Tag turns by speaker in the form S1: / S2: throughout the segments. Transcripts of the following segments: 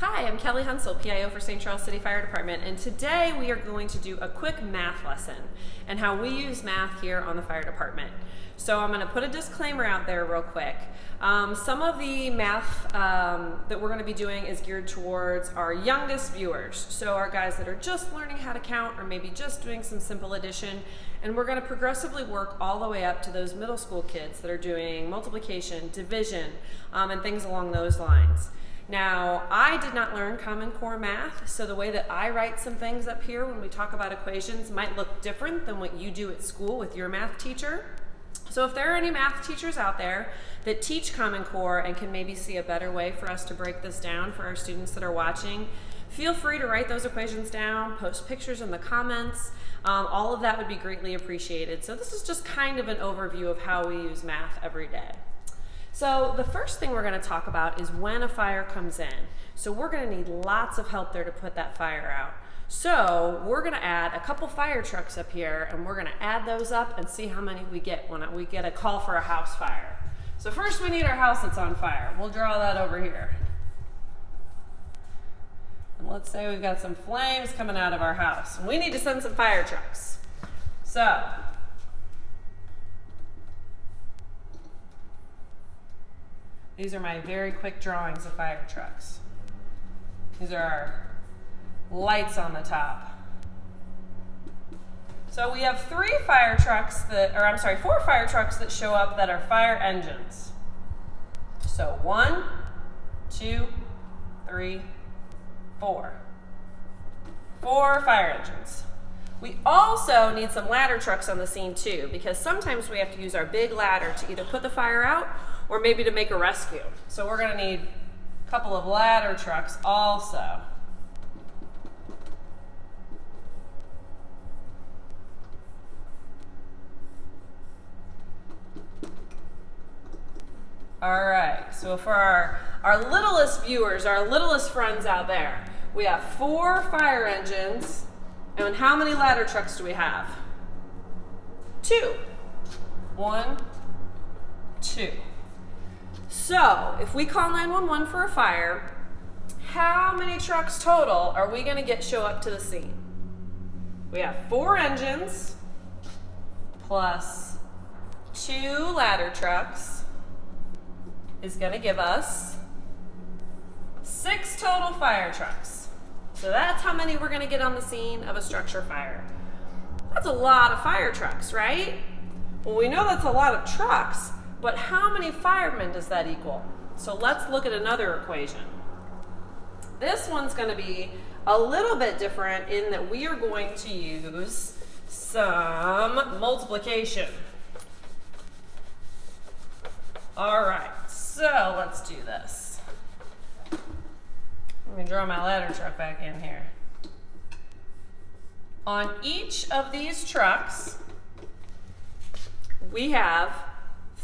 S1: Hi, I'm Kelly Hunsel, PIO for St. Charles City Fire Department, and today we are going to do a quick math lesson and how we use math here on the fire department. So I'm going to put a disclaimer out there real quick. Um, some of the math um, that we're going to be doing is geared towards our youngest viewers. So our guys that are just learning how to count or maybe just doing some simple addition. And we're going to progressively work all the way up to those middle school kids that are doing multiplication, division, um, and things along those lines. Now, I did not learn Common Core math, so the way that I write some things up here when we talk about equations might look different than what you do at school with your math teacher. So if there are any math teachers out there that teach Common Core and can maybe see a better way for us to break this down for our students that are watching, feel free to write those equations down, post pictures in the comments. Um, all of that would be greatly appreciated. So this is just kind of an overview of how we use math every day. So the first thing we're going to talk about is when a fire comes in. So we're going to need lots of help there to put that fire out. So we're going to add a couple fire trucks up here and we're going to add those up and see how many we get when we get a call for a house fire. So first we need our house that's on fire. We'll draw that over here. And let's say we've got some flames coming out of our house. We need to send some fire trucks. So These are my very quick drawings of fire trucks. These are our lights on the top. So we have three fire trucks that, or I'm sorry, four fire trucks that show up that are fire engines. So one, two, three, four. Four fire engines. We also need some ladder trucks on the scene too, because sometimes we have to use our big ladder to either put the fire out or maybe to make a rescue. So we're going to need a couple of ladder trucks also. All right, so for our, our littlest viewers, our littlest friends out there, we have four fire engines, and how many ladder trucks do we have? Two. One, two. So if we call 911 for a fire, how many trucks total are we going to get show up to the scene? We have four engines plus two ladder trucks is going to give us six total fire trucks. So that's how many we're going to get on the scene of a structure fire. That's a lot of fire trucks, right? Well, we know that's a lot of trucks, but how many firemen does that equal? So let's look at another equation. This one's going to be a little bit different in that we are going to use some multiplication. All right, so let's do this. Let me draw my ladder truck back in here. On each of these trucks, we have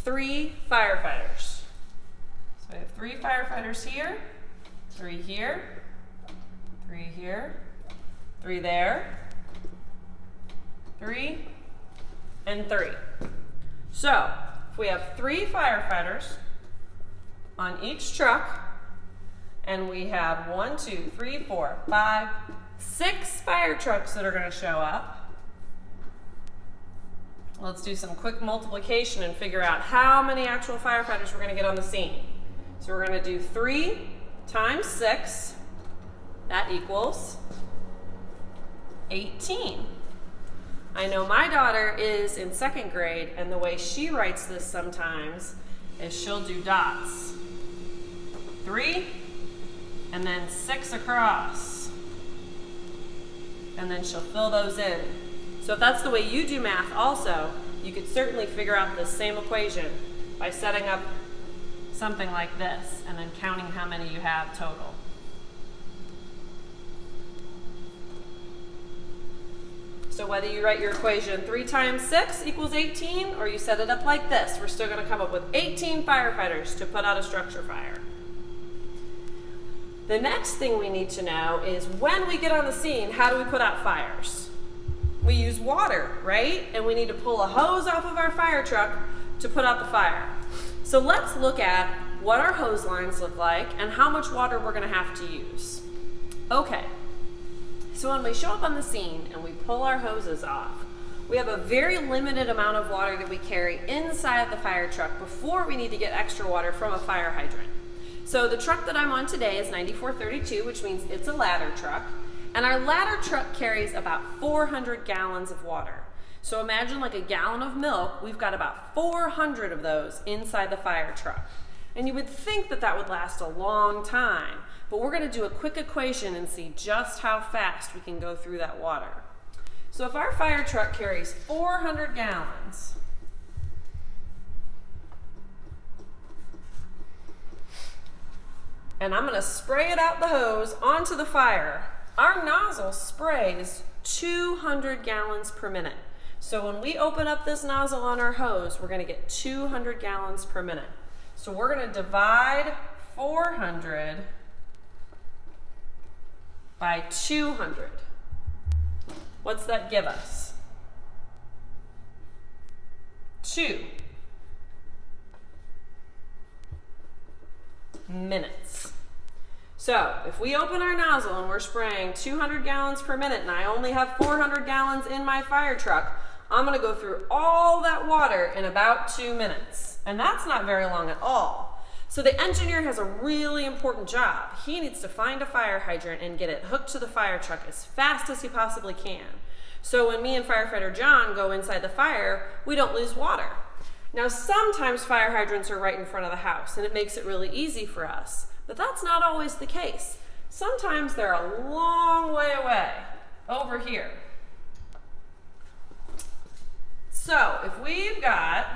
S1: three firefighters. So we have three firefighters here, three here, three here, three there, three, and three. So if we have three firefighters on each truck, and we have one, two, three, four, five, six fire trucks that are going to show up, Let's do some quick multiplication and figure out how many actual firefighters we're going to get on the scene. So we're going to do 3 times 6. That equals 18. I know my daughter is in second grade, and the way she writes this sometimes is she'll do dots. 3, and then 6 across. And then she'll fill those in. So if that's the way you do math also, you could certainly figure out this same equation by setting up something like this and then counting how many you have total. So whether you write your equation 3 times 6 equals 18 or you set it up like this, we're still going to come up with 18 firefighters to put out a structure fire. The next thing we need to know is when we get on the scene, how do we put out fires? We use water, right? And we need to pull a hose off of our fire truck to put out the fire. So let's look at what our hose lines look like and how much water we're gonna have to use. Okay, so when we show up on the scene and we pull our hoses off, we have a very limited amount of water that we carry inside the fire truck before we need to get extra water from a fire hydrant. So the truck that I'm on today is 9432, which means it's a ladder truck. And our ladder truck carries about 400 gallons of water. So imagine like a gallon of milk, we've got about 400 of those inside the fire truck. And you would think that that would last a long time, but we're gonna do a quick equation and see just how fast we can go through that water. So if our fire truck carries 400 gallons, and I'm gonna spray it out the hose onto the fire, our nozzle sprays 200 gallons per minute. So when we open up this nozzle on our hose, we're gonna get 200 gallons per minute. So we're gonna divide 400 by 200. What's that give us? Two minutes. So if we open our nozzle and we're spraying 200 gallons per minute and I only have 400 gallons in my fire truck, I'm gonna go through all that water in about two minutes. And that's not very long at all. So the engineer has a really important job. He needs to find a fire hydrant and get it hooked to the fire truck as fast as he possibly can. So when me and firefighter John go inside the fire, we don't lose water. Now sometimes fire hydrants are right in front of the house and it makes it really easy for us, but that's not always the case. Sometimes they're a long way away, over here. So if we've got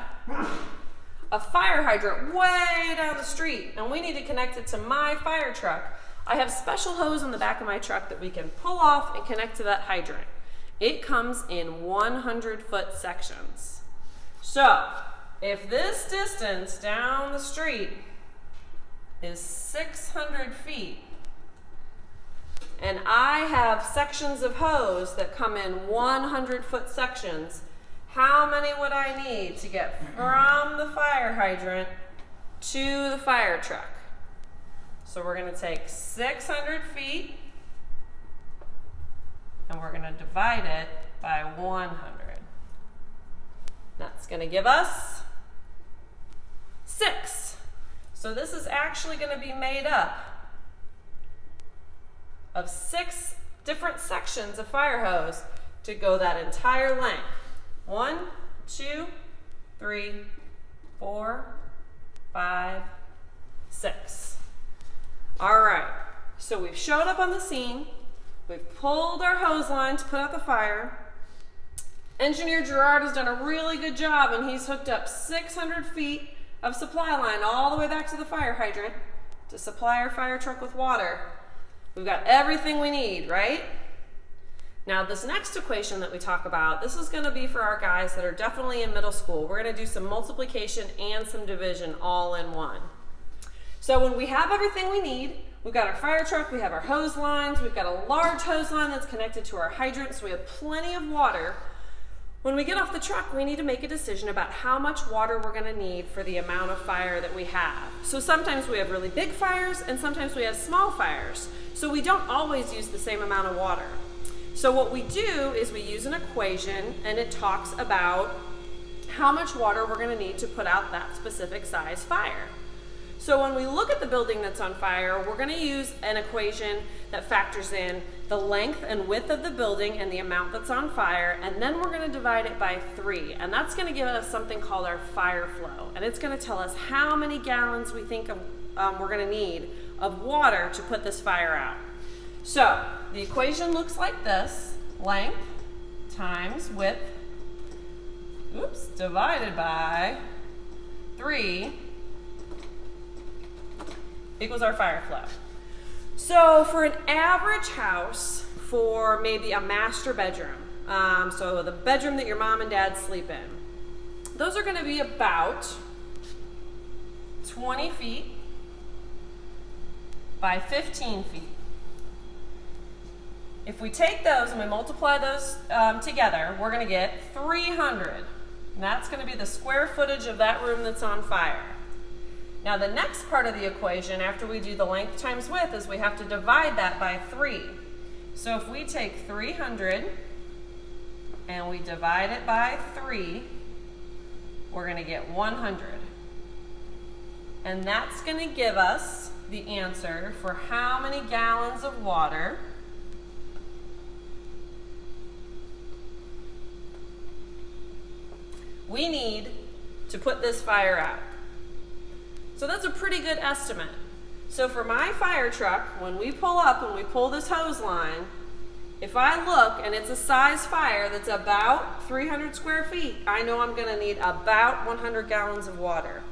S1: a fire hydrant way down the street and we need to connect it to my fire truck, I have special hose in the back of my truck that we can pull off and connect to that hydrant. It comes in 100 foot sections. So if this distance down the street is 600 feet, and I have sections of hose that come in 100 foot sections, how many would I need to get from the fire hydrant to the fire truck? So we're going to take 600 feet and we're going to divide it by 100. That's going to give us 6. So this is actually going to be made up of six different sections of fire hose to go that entire length. One, two, three, four, five, six. All right, so we've showed up on the scene. We've pulled our hose line to put out the fire. Engineer Gerard has done a really good job and he's hooked up 600 feet of supply line all the way back to the fire hydrant to supply our fire truck with water. We've got everything we need, right? Now this next equation that we talk about, this is gonna be for our guys that are definitely in middle school. We're gonna do some multiplication and some division all in one. So when we have everything we need, we've got our fire truck, we have our hose lines, we've got a large hose line that's connected to our hydrant, so we have plenty of water. When we get off the truck, we need to make a decision about how much water we're gonna need for the amount of fire that we have. So sometimes we have really big fires and sometimes we have small fires. So we don't always use the same amount of water. So what we do is we use an equation and it talks about how much water we're gonna need to put out that specific size fire. So when we look at the building that's on fire, we're gonna use an equation that factors in the length and width of the building and the amount that's on fire, and then we're gonna divide it by three. And that's gonna give us something called our fire flow. And it's gonna tell us how many gallons we think of, um, we're gonna need of water to put this fire out. So the equation looks like this, length times width, oops, divided by three equals our fire flow. So for an average house, for maybe a master bedroom, um, so the bedroom that your mom and dad sleep in, those are gonna be about 20 feet by 15 feet. If we take those and we multiply those um, together, we're going to get 300. And that's going to be the square footage of that room that's on fire. Now the next part of the equation after we do the length times width is we have to divide that by 3. So if we take 300 and we divide it by 3, we're going to get 100. And that's going to give us the answer for how many gallons of water we need to put this fire out. So that's a pretty good estimate. So for my fire truck, when we pull up and we pull this hose line, if I look and it's a size fire that's about 300 square feet, I know I'm gonna need about 100 gallons of water.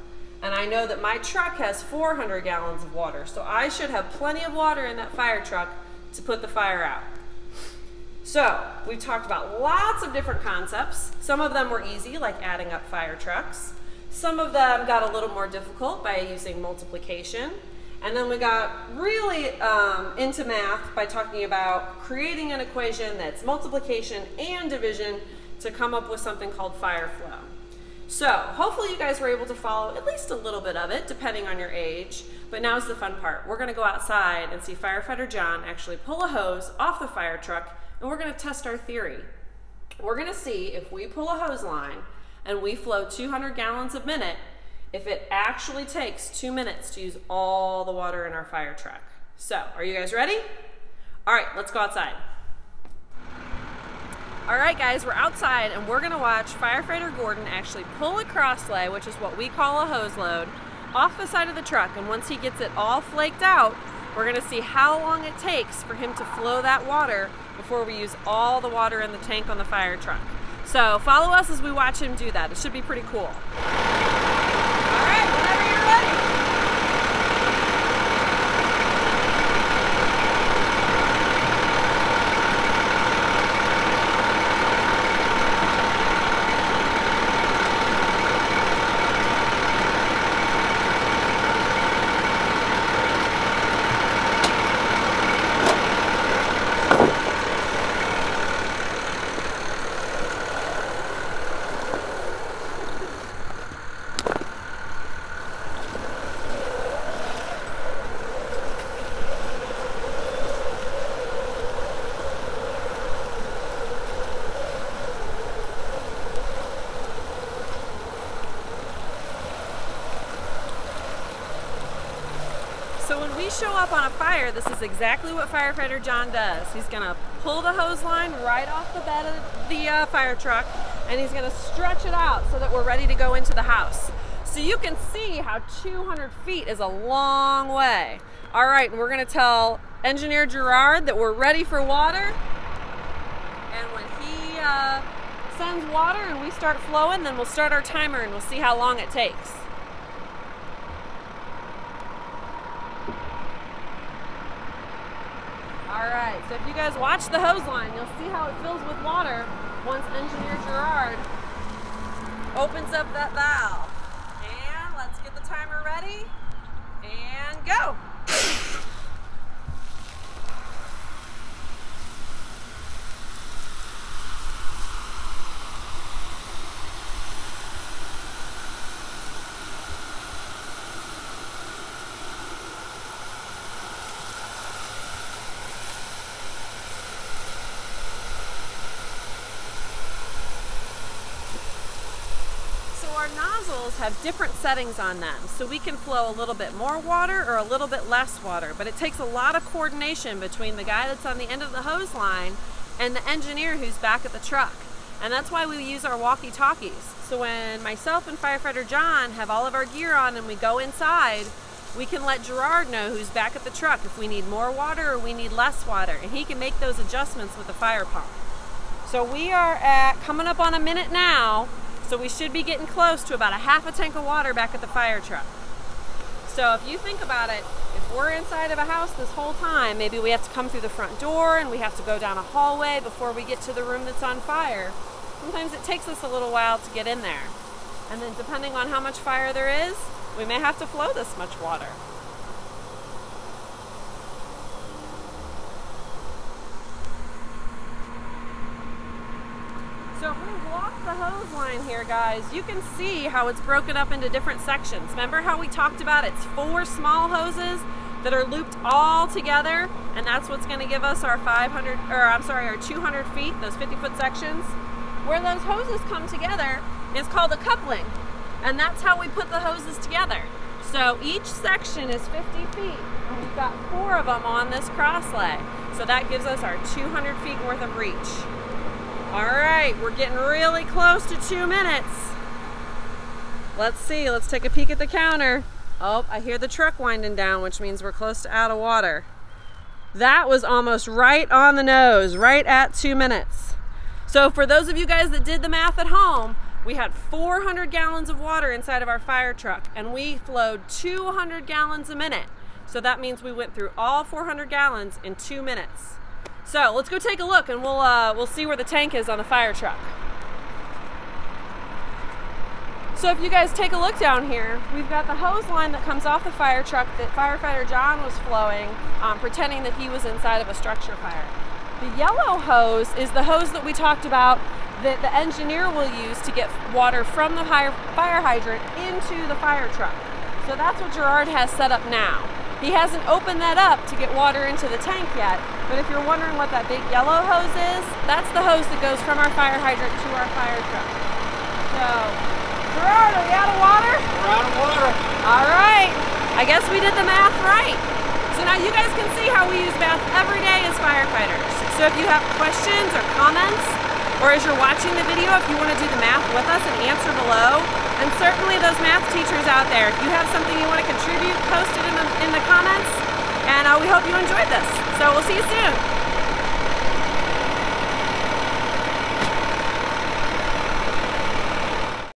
S1: And I know that my truck has 400 gallons of water, so I should have plenty of water in that fire truck to put the fire out. So, we've talked about lots of different concepts. Some of them were easy, like adding up fire trucks. Some of them got a little more difficult by using multiplication. And then we got really um, into math by talking about creating an equation that's multiplication and division to come up with something called fire flow. So hopefully you guys were able to follow at least a little bit of it, depending on your age. But now's the fun part. We're gonna go outside and see firefighter John actually pull a hose off the fire truck and we're gonna test our theory. We're gonna see if we pull a hose line and we flow 200 gallons a minute, if it actually takes two minutes to use all the water in our fire truck. So, are you guys ready? All right, let's go outside. All right, guys, we're outside and we're gonna watch firefighter Gordon actually pull a crosslay, which is what we call a hose load, off the side of the truck. And once he gets it all flaked out, we're gonna see how long it takes for him to flow that water before we use all the water in the tank on the fire truck. So follow us as we watch him do that. It should be pretty cool. When we show up on a fire, this is exactly what firefighter John does. He's gonna pull the hose line right off the bed of the uh, fire truck and he's gonna stretch it out so that we're ready to go into the house. So you can see how 200 feet is a long way. All right, and we're gonna tell engineer Gerard that we're ready for water. And when he uh, sends water and we start flowing, then we'll start our timer and we'll see how long it takes. So if you guys watch the hose line, you'll see how it fills with water once Engineer Gerard opens up that valve. And let's get the timer ready and go. our nozzles have different settings on them, so we can flow a little bit more water or a little bit less water, but it takes a lot of coordination between the guy that's on the end of the hose line and the engineer who's back at the truck. And that's why we use our walkie-talkies. So when myself and firefighter John have all of our gear on and we go inside, we can let Gerard know who's back at the truck if we need more water or we need less water, and he can make those adjustments with the fire pump. So we are at coming up on a minute now, so we should be getting close to about a half a tank of water back at the fire truck. So if you think about it, if we're inside of a house this whole time, maybe we have to come through the front door and we have to go down a hallway before we get to the room that's on fire. Sometimes it takes us a little while to get in there. And then depending on how much fire there is, we may have to flow this much water. Block the hose line here, guys, you can see how it's broken up into different sections. Remember how we talked about it's four small hoses that are looped all together, and that's what's gonna give us our 500, or I'm sorry, our 200 feet, those 50 foot sections. Where those hoses come together is called a coupling, and that's how we put the hoses together. So each section is 50 feet, and we've got four of them on this cross lay. So that gives us our 200 feet worth of reach. All right, we're getting really close to two minutes. Let's see, let's take a peek at the counter. Oh, I hear the truck winding down, which means we're close to out of water. That was almost right on the nose, right at two minutes. So for those of you guys that did the math at home, we had 400 gallons of water inside of our fire truck and we flowed 200 gallons a minute. So that means we went through all 400 gallons in two minutes. So let's go take a look and we'll, uh, we'll see where the tank is on the fire truck. So if you guys take a look down here, we've got the hose line that comes off the fire truck that firefighter John was flowing, um, pretending that he was inside of a structure fire. The yellow hose is the hose that we talked about that the engineer will use to get water from the fire hydrant into the fire truck. So that's what Gerard has set up now. He hasn't opened that up to get water into the tank yet, but if you're wondering what that big yellow hose is, that's the hose that goes from our fire hydrant to our fire truck. So, Gerard, are we out of water?
S2: We're out of water.
S1: All right. I guess we did the math right. So now you guys can see how we use math every day as firefighters. So if you have questions or comments, or as you're watching the video, if you want to do the math with us and answer below, and certainly those math teachers out there, if you have something you want to contribute, post it in the, in the comments, and uh, we hope you enjoyed this. So we'll see you soon.